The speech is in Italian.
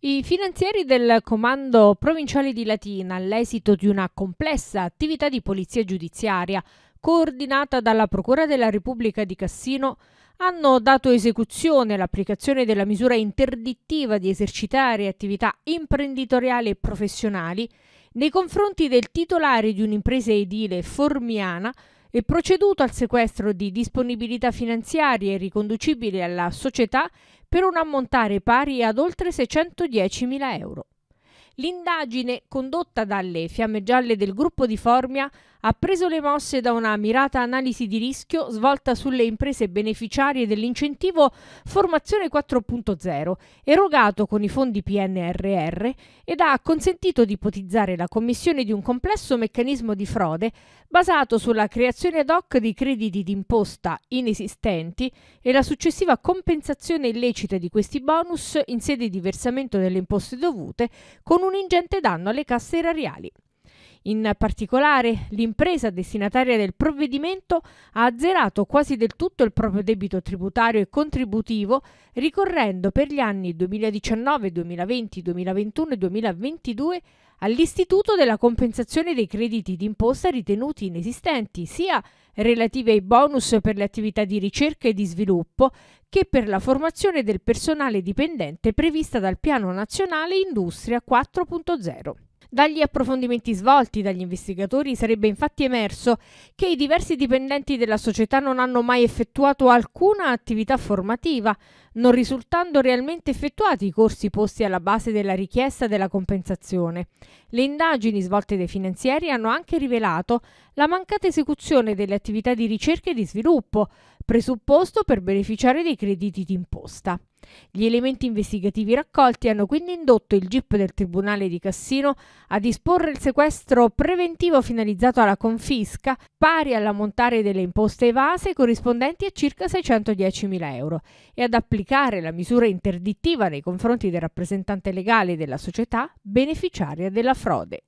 I finanzieri del Comando Provinciale di Latina, all'esito di una complessa attività di polizia giudiziaria coordinata dalla Procura della Repubblica di Cassino, hanno dato esecuzione all'applicazione della misura interdittiva di esercitare attività imprenditoriali e professionali nei confronti del titolare di un'impresa edile formiana e proceduto al sequestro di disponibilità finanziarie riconducibili alla società per un ammontare pari ad oltre 610.000 euro. L'indagine condotta dalle Fiamme Gialle del gruppo di Formia ha preso le mosse da una mirata analisi di rischio svolta sulle imprese beneficiarie dell'incentivo Formazione 4.0, erogato con i fondi PNRR, ed ha consentito di ipotizzare la commissione di un complesso meccanismo di frode basato sulla creazione ad hoc di crediti d'imposta inesistenti e la successiva compensazione illecita di questi bonus in sede di versamento delle imposte dovute con un ingente danno alle casse erariali. In particolare, l'impresa destinataria del provvedimento ha azzerato quasi del tutto il proprio debito tributario e contributivo, ricorrendo per gli anni 2019, 2020, 2021 e 2022 all'Istituto della compensazione dei crediti d'imposta ritenuti inesistenti, sia relativi ai bonus per le attività di ricerca e di sviluppo, che per la formazione del personale dipendente prevista dal Piano Nazionale Industria 4.0. Dagli approfondimenti svolti dagli investigatori sarebbe infatti emerso che i diversi dipendenti della società non hanno mai effettuato alcuna attività formativa, non risultando realmente effettuati i corsi posti alla base della richiesta della compensazione. Le indagini svolte dai finanzieri hanno anche rivelato la mancata esecuzione delle attività di ricerca e di sviluppo, presupposto per beneficiare dei crediti d'imposta. Gli elementi investigativi raccolti hanno quindi indotto il GIP del Tribunale di Cassino a disporre il sequestro preventivo finalizzato alla confisca, pari all'ammontare delle imposte evase corrispondenti a circa 610.000 euro, e ad applicare la misura interdittiva nei confronti del rappresentante legale della società beneficiaria della frode.